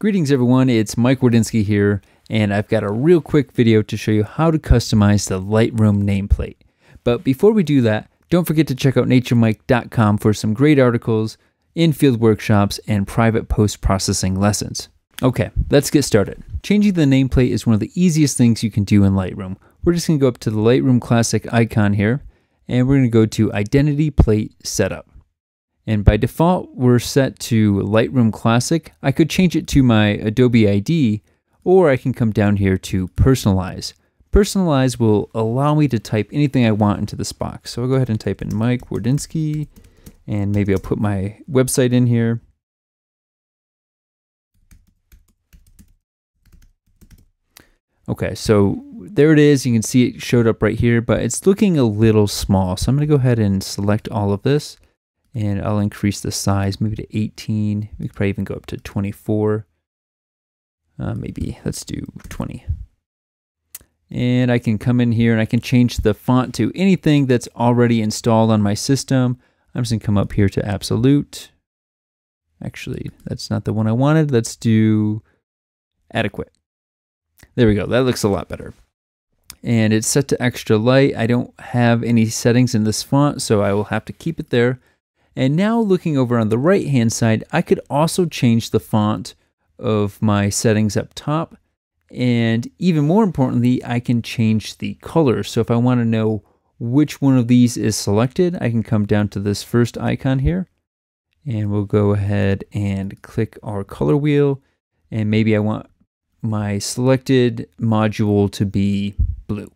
Greetings everyone, it's Mike Wardynski here, and I've got a real quick video to show you how to customize the Lightroom nameplate. But before we do that, don't forget to check out naturemike.com for some great articles, in-field workshops, and private post-processing lessons. Okay, let's get started. Changing the nameplate is one of the easiest things you can do in Lightroom. We're just going to go up to the Lightroom Classic icon here, and we're going to go to Identity Plate Setup. And by default, we're set to Lightroom Classic. I could change it to my Adobe ID, or I can come down here to Personalize. Personalize will allow me to type anything I want into this box. So I'll go ahead and type in Mike Wardynski, and maybe I'll put my website in here. Okay, so there it is. You can see it showed up right here, but it's looking a little small. So I'm to go ahead and select all of this and I'll increase the size maybe to 18. We could probably even go up to 24. Uh, maybe let's do 20. And I can come in here and I can change the font to anything that's already installed on my system. I'm just gonna come up here to absolute. Actually, that's not the one I wanted. Let's do adequate. There we go. That looks a lot better. And it's set to extra light. I don't have any settings in this font, so I will have to keep it there. And now looking over on the right hand side, I could also change the font of my settings up top. And even more importantly, I can change the color. So if I want to know which one of these is selected, I can come down to this first icon here. And we'll go ahead and click our color wheel. And maybe I want my selected module to be blue.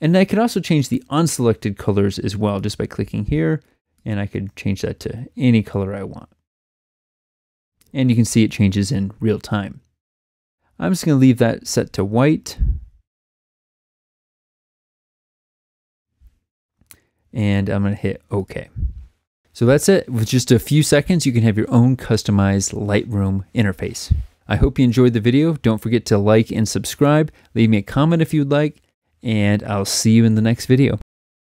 And I could also change the unselected colors as well just by clicking here and I could change that to any color I want. And you can see it changes in real time. I'm just going to leave that set to white. And I'm going to hit OK. So that's it. With just a few seconds, you can have your own customized Lightroom interface. I hope you enjoyed the video. Don't forget to like and subscribe. Leave me a comment if you'd like, and I'll see you in the next video.